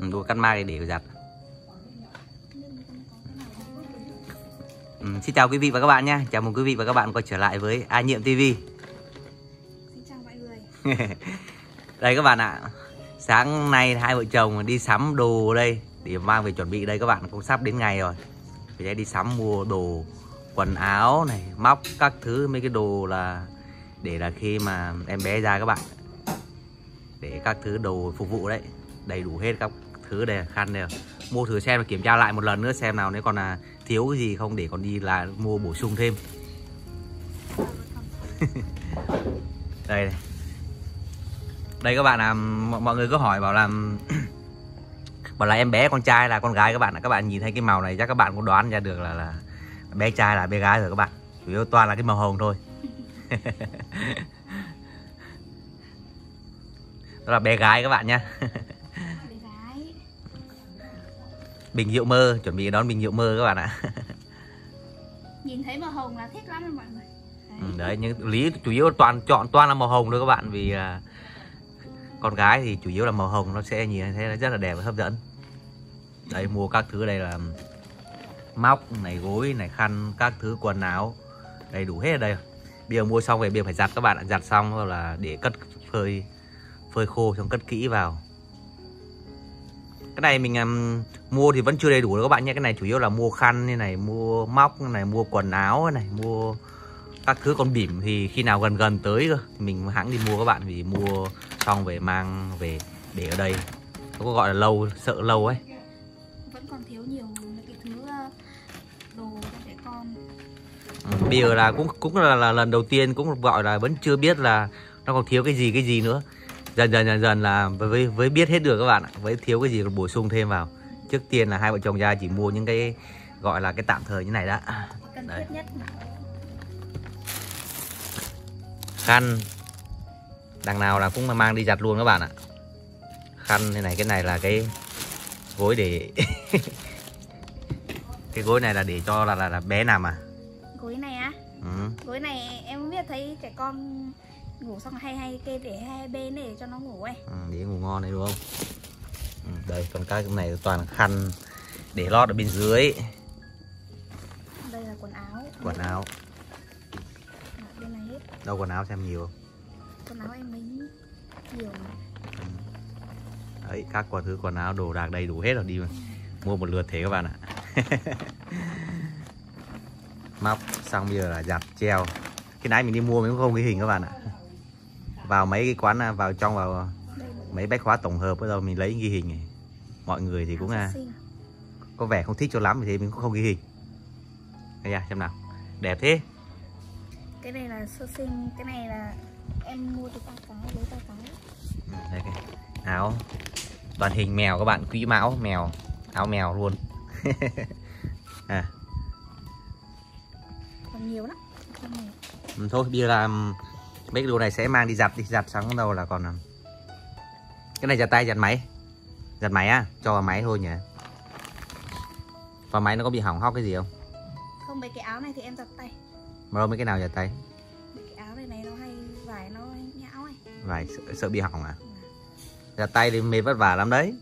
ừ, đồ cắt mai để giặt. Ừ, xin chào quý vị và các bạn nha chào mừng quý vị và các bạn quay trở lại với A Nhiệm TV Xin chào mọi người. Đây các bạn ạ. Sáng nay hai vợ chồng đi sắm đồ đây. Để mang về chuẩn bị đây các bạn cũng sắp đến ngày rồi. Phải đi sắm mua đồ quần áo này móc các thứ mấy cái đồ là để là khi mà em bé ra các bạn. Để các thứ đồ phục vụ đấy. Đầy đủ hết các thứ đây khăn đều mua thử xem và kiểm tra lại một lần nữa xem nào, nếu còn là thiếu cái gì không để còn đi là mua bổ sung thêm. Đây này. Đây các bạn là mọi người cứ hỏi bảo là bảo là em bé con trai là con gái các bạn các bạn nhìn thấy cái màu này chắc các bạn cũng đoán ra được là là bé trai là bé gái rồi các bạn. Chủ yếu toàn là cái màu hồng thôi. Đó là bé gái các bạn nhé bình rượu mơ chuẩn bị đón bình rượu mơ các bạn ạ. Nhìn thấy màu hồng là thích lắm rồi mọi người. Đấy. Ừ, đấy nhưng lý chủ yếu toàn chọn toàn là màu hồng thôi các bạn vì à, con gái thì chủ yếu là màu hồng nó sẽ nhìn thấy nó rất là đẹp và hấp dẫn. Đây mua các thứ đây là móc này gối này khăn các thứ quần áo đầy đủ hết ở đây. Bây giờ mua xong về bây giờ phải giặt các bạn ạ giặt xong rồi là để cất phơi phơi khô xong cất kỹ vào. Cái này mình mua thì vẫn chưa đầy đủ đâu các bạn nhé. Cái này chủ yếu là mua khăn như này mua móc này mua quần áo này mua các thứ. Con bỉm thì khi nào gần gần tới cơ thì mình hãng đi mua các bạn. Vì mua xong về mang về để ở đây. Nó có gọi là lâu sợ lâu ấy. Vẫn còn thiếu nhiều mấy cái thứ ờ, đồ cho trẻ con. Ừ, bây giờ là cũng cũng là, là lần đầu tiên cũng gọi là vẫn chưa biết là nó còn thiếu cái gì cái gì nữa. Dần dần dần dần là với với biết hết được các bạn ạ. Với thiếu cái gì còn bổ sung thêm vào trước tiên là hai vợ chồng ra chỉ mua những cái gọi là cái tạm thời như này đã. Cần Đấy. thiết nhất khăn. Đằng nào là cũng mang đi giặt luôn các bạn ạ. Khăn thế này cái này là cái gối để cái gối này là để cho là là, là bé nằm à? Gối này á? Ừ. Gối này em không biết thấy trẻ con ngủ xong hay hay kê để hai bên để cho nó ngủ ấy. Ừ, để ngủ ngon đấy đúng không đây còn cái này toàn khăn để lót ở bên dưới. Đây là quần áo. Quần áo. Bên này hết. Đâu quần áo xem nhiều Quần áo em mấy nhiều. Mà đấy các quần thứ quần áo đồ đạc đầy đủ hết rồi đi mà. mua một lượt thế các bạn ạ. Móc xong bây giờ là giặt treo. Cái nãy mình đi mua mình cũng không ghi hình các bạn ạ. Vào mấy cái quán à, vào trong vào mấy bách khóa tổng hợp bắt đầu mình lấy ghi hình này. Mọi người thì cũng à, sinh. có vẻ không thích cho lắm thì mình cũng không ghi hình. Đây à xem nào. Đẹp thế. Cái này là sơ sinh Cái này là em mua từ ba cái với ba cái Ừ, đây cái áo. Toàn hình mèo các bạn quỹ mão mèo. Áo mèo luôn. À. Còn nhiều lắm. Ừ, thôi bây giờ là ừm, mấy cái đồ này sẽ mang đi giặt đi. Giặt sáng bắt đầu là còn ừm, cái này giặt tay giặt máy. Giặt máy á cho vào máy thôi nhỉ. Vào máy nó có bị hỏng hóc cái gì không? Không mấy cái áo này thì em giặt tay. Mà đâu mấy cái nào giặt tay? Mấy cái áo này này nó hay vải nó hay nhão ấy. Vài sợ, sợ bị hỏng à? Giặt tay thì mệt vất vả lắm đấy.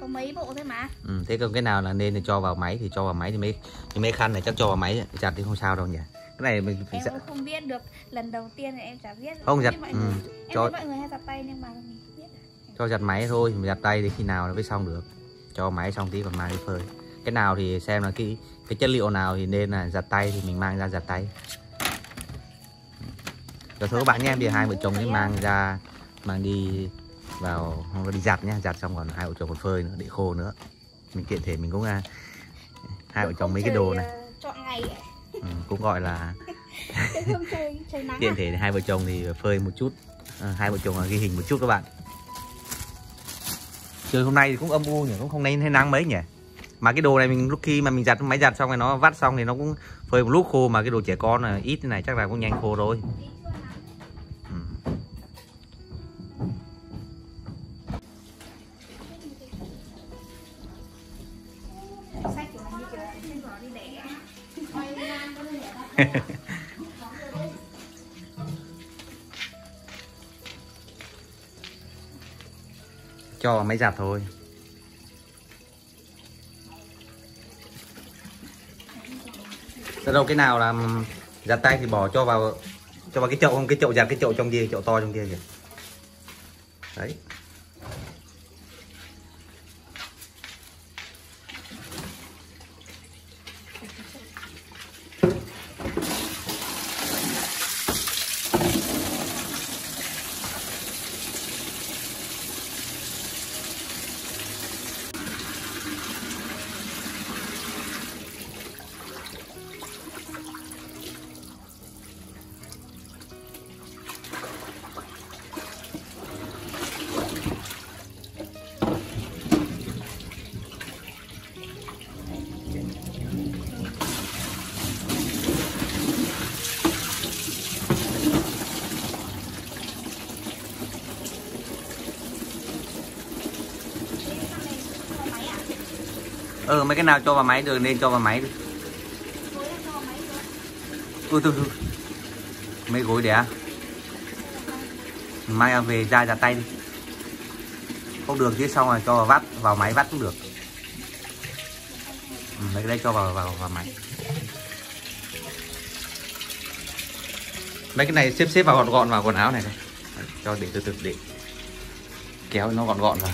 Có mấy bộ thôi mà. Ừ, thế còn cái nào là nên thì cho vào máy thì cho vào máy thì mấy thì mấy khăn này chắc cho vào máy giặt thì không sao đâu nhỉ cái này mình phải Em cũng không biết được Lần đầu tiên thì em chả biết. Không giặt, mọi ừ, người, Em cho- mọi người hay giặt tay nhưng mà mình biết cho giặt máy thôi mình giặt tay thì khi nào nó mới xong được. Cho máy xong tí còn mang đi phơi. Cái nào thì xem là cái cái chất liệu nào thì nên là giặt tay thì mình mang ra giặt tay. Rồi thôi các bạn nhé giờ hai vợ chồng ấy mang ra mang đi vào không có đi giặt nhá giặt xong còn hai vợ chồng còn phơi nữa để khô nữa. Mình kiện thể mình cũng à, hai vợ chồng mấy cái đồ này. ờ, Chọn ngày ấy. Ừ, cũng gọi là tiện à? thể hai vợ chồng thì phơi một chút. À, hai vợ chồng ghi hình một chút các bạn. Trời hôm nay thì cũng âm u nhỉ cũng không nên thấy nắng mấy nhỉ? Mà cái đồ này mình lúc khi mà mình giặt máy giặt xong rồi nó vắt xong thì nó cũng phơi một lúc khô mà cái đồ trẻ con là ít thế này chắc là cũng nhanh khô thôi cho vào máy giặt thôi. Sao đâu, cái nào là giặt tay thì bỏ cho vào cho vào cái chậu không? Cái chậu giặt cái chậu trong kia, chậu to trong kia kìa. Đấy. Được mấy cái nào cho vào máy được nên cho vào máy đi. Ui tôi mấy gối để à mai về ra ra tay đi. Không được chứ xong rồi cho vào vắt vào máy vắt cũng được. Ừ, mấy cái đây cho vào vào vào máy. Mấy cái này xếp xếp vào gọn gọn vào quần áo này này cho để từ từ để kéo nó gọn gọn vào.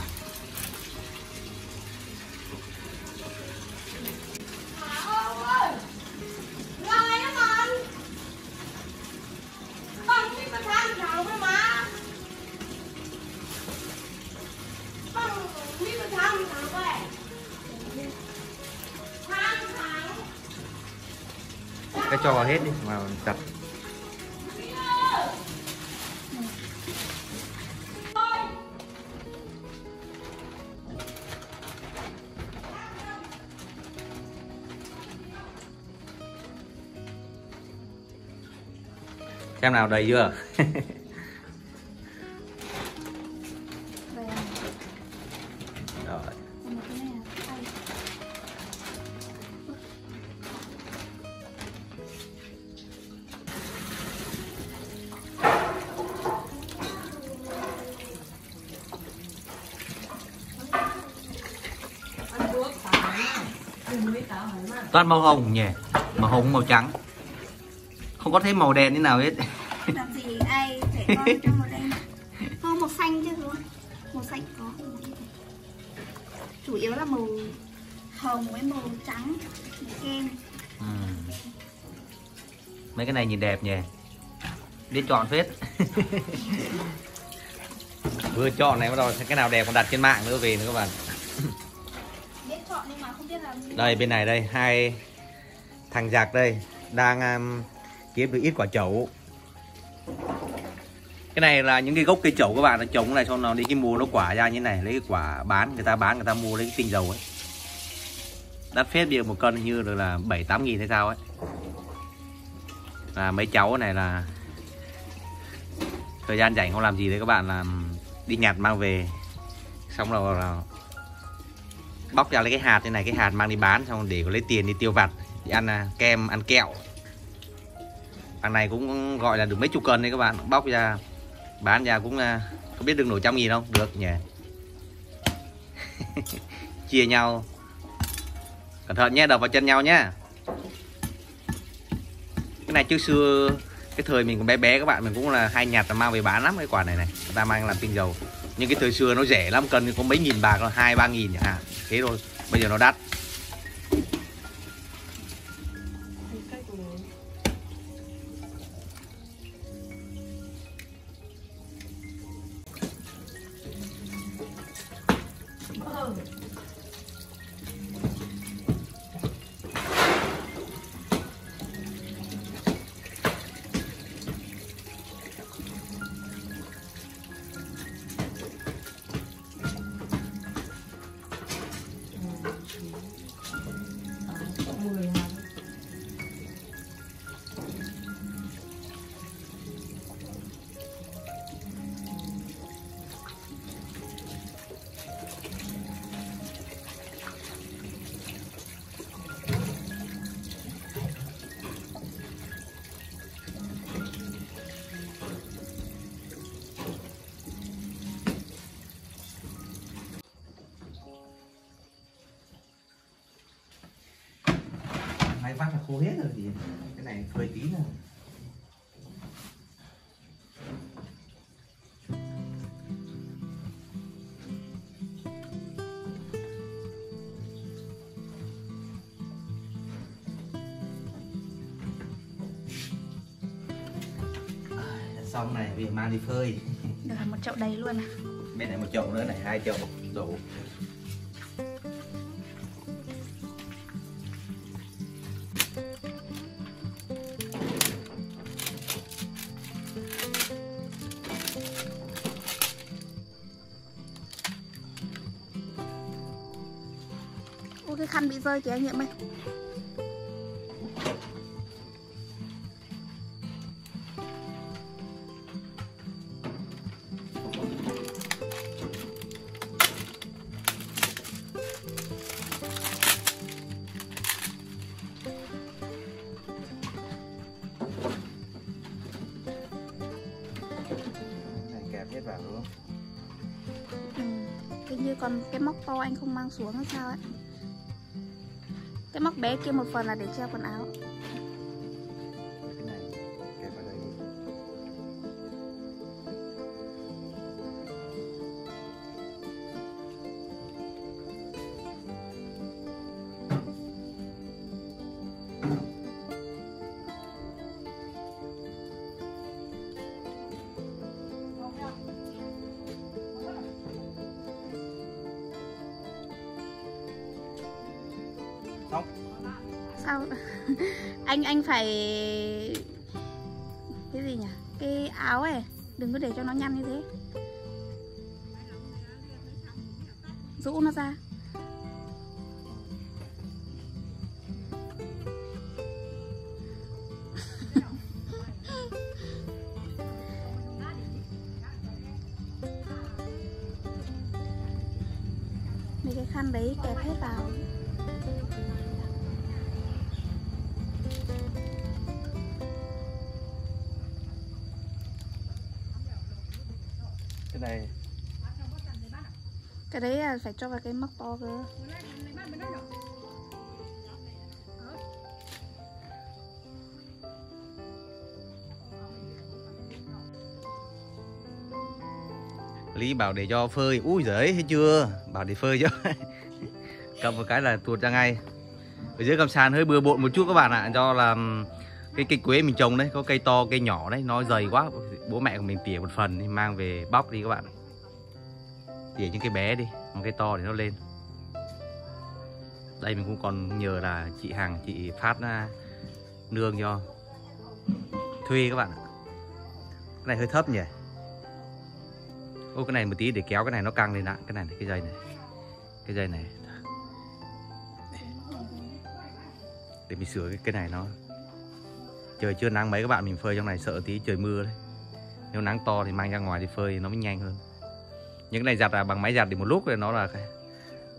Xem nào đầy chưa? Rồi. Toàn màu hồng nhỉ? Màu hồng màu trắng không có thấy màu đen thế nào hết. Làm gì ai phải con cho màu đen? Không màu xanh chứ không? Màu xanh có chủ yếu là màu hồng với màu trắng màu kem. Ừ. mấy cái này nhìn đẹp nhỉ? Biết chọn phết. Vừa chọn này bắt đầu cái nào đẹp còn đặt trên mạng nữa về nữa các bạn. Đây bên này đây hai thằng giặc đây đang um, kiếm được ít quả chậu. Cái này là những cái gốc cây chậu các bạn nó trồng này xong nó đi cái mùa nó quả ra như này, lấy cái quả bán, người ta bán, người ta mua lấy cái tinh dầu ấy. Đắt phết bây giờ một cân như được là bảy tám nghìn hay sao ấy. Là mấy cháu này là thời gian rảnh không làm gì đấy các bạn là đi nhặt mang về. Xong rồi là bóc ra lấy cái hạt như này, cái hạt mang đi bán, xong để có lấy tiền đi tiêu vặt, đi ăn à, kem, ăn kẹo thằng này cũng gọi là được mấy chục cân đấy các bạn. Bóc ra, bán ra cũng à, không biết được nổi trăm nghìn không? Được, nhỉ. Chia nhau. Cẩn thận nhé, đập vào chân nhau nhé. Cái này trước xưa, cái thời mình còn bé bé các bạn, mình cũng là hay nhặt và mang về bán lắm cái quả này này. Người ta mang làm tinh dầu. Nhưng cái thời xưa nó rẻ lắm, cân có mấy nghìn bạc là hai ba nghìn chẳng hạn à, thế thôi. Bây giờ nó đắt. Khô hết rồi thì cái này phơi tí À, xong này vì mang đi phơi. Được một chậu đầy luôn à? Bên này một chậu nữa này hai chậu đủ bị rơi kìa anh Nhiệm ơi vào đúng không ừ. Cái như còn cái móc to anh không mang xuống hay sao ấy cái móc bé kia một phần là để treo quần áo. Sao Anh anh phải Cái gì nhỉ? Cái áo này Đừng có để cho nó nhăn như thế. Rũ nó ra. Mấy cái khăn đấy kẹp hết vào. Cái đấy là phải cho vào cái móc to cơ. Lý bảo để cho phơi. Úi giời thấy chưa? Bảo để phơi chứ, Cầm một cái là tuột ra ngay. Ở dưới gầm sàn hơi bừa bộn một chút các bạn ạ. Do là cái cây quế mình trồng đấy Có cây to cây nhỏ đấy Nó dày quá. Bố mẹ của mình tỉa một phần thì Mang về bóc đi các bạn. Tỉa những cái bé đi còn cái to để nó lên. Đây mình cũng còn nhờ là chị Hằng Chị phát à, nương cho. Thuê các bạn ạ. Cái này hơi thấp nhỉ? Ô cái này một tí để kéo cái này nó căng lên đã. Cái này cái dây này. Cái dây này. Để mình sửa cái, cái này nó. Trời chưa nắng mấy các bạn mình phơi trong này sợ tí trời mưa đấy. Nếu nắng to thì mang ra ngoài thì phơi nó mới nhanh hơn. Những cái này giặt là bằng máy giặt thì một lúc thì nó là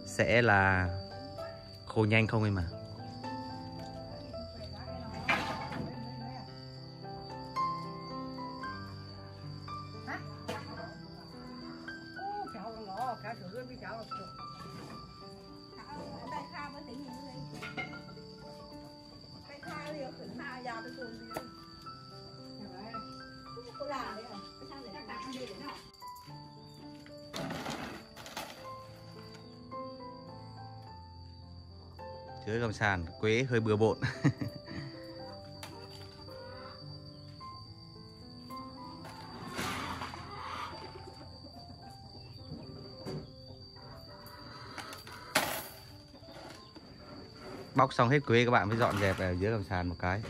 Sẽ là khô nhanh không em mà Dưới gầm sàn, quế hơi bừa bộn. Bóc xong hết quế các bạn mới dọn dẹp ở dưới gầm sàn một cái.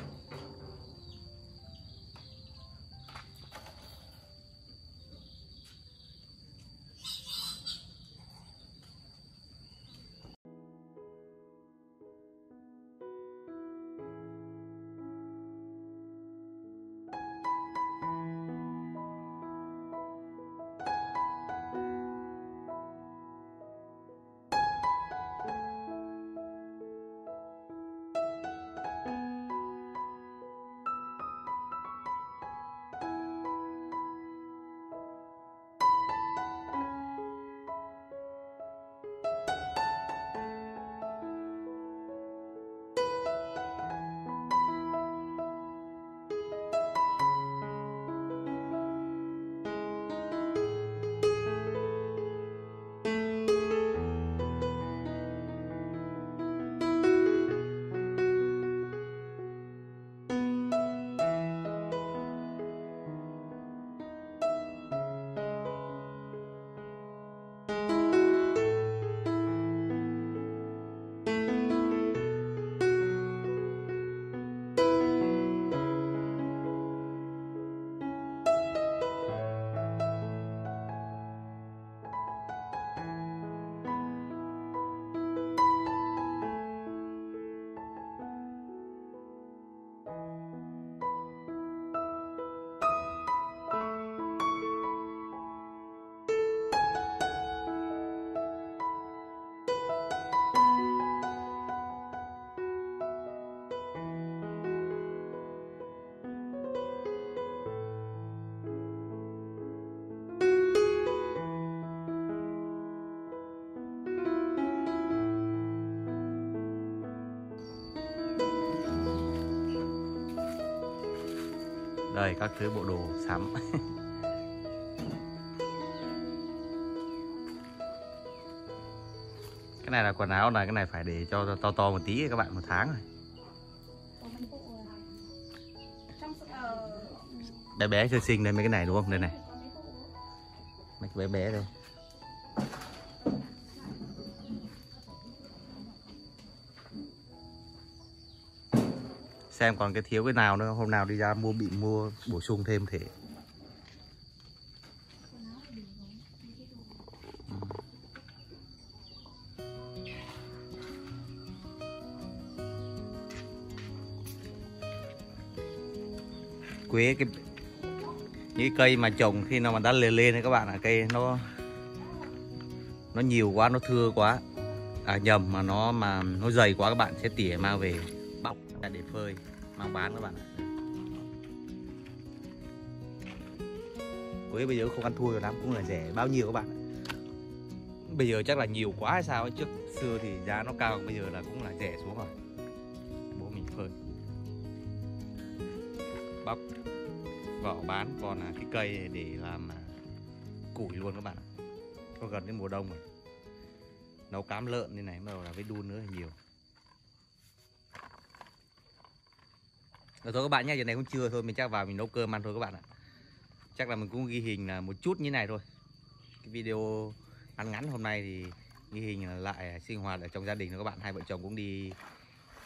Đây, các thứ bộ đồ sắm. Cái này là quần áo này, cái này phải để cho to to một tí các bạn, một tháng rồi. Bé bé sơ sinh đây, mấy cái này đúng không? Đây này. Mấy cái bé bé đây. Xem còn cái thiếu cái nào nữa hôm nào đi ra mua, bị mua, bổ sung thêm thể. Quế cái, những cây mà trồng khi nó mà đã lên lên đấy các bạn ạ, cây nó nó nhiều quá, nó thưa quá. À nhầm mà nó mà nó dày quá các bạn, sẽ tỉa mang về phơi mang bán các bạn ạ. Quế bây giờ không ăn thua rồi lắm cũng là rẻ bao nhiêu các bạn ạ. Bây giờ chắc là nhiều quá hay sao ấy. trước xưa thì giá nó cao bây giờ là cũng là rẻ xuống rồi. Bố mình phơi. Bóc vỏ bán còn là cái cây để làm à, củi luôn các bạn ạ. Có gần đến mùa đông rồi. Nấu cám lợn như này bắt đầu là với đun nữa nhiều rồi thôi các bạn nhé, giờ này cũng trưa thôi, mình chắc vào mình nấu cơm ăn thôi các bạn ạ. Chắc là mình cũng ghi hình là một chút như này thôi. Cái video ngắn ngắn hôm nay thì ghi hình là lại sinh hoạt ở trong gia đình thôi các bạn. Hai vợ chồng cũng đi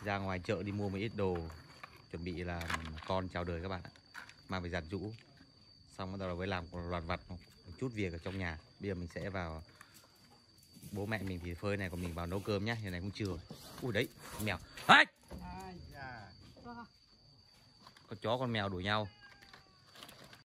ra ngoài chợ đi mua một ít đồ, chuẩn bị là con chào đời các bạn ạ. Mang về giặt rũ xong bắt đầu là với làm một loạt vặt, một chút việc ở trong nhà. Bây giờ mình sẽ vào bố mẹ mình thì phơi này, còn mình vào nấu cơm nhá, giờ này cũng trưa ui đấy, mèo. Hey! Con chó con mèo đuổi nhau.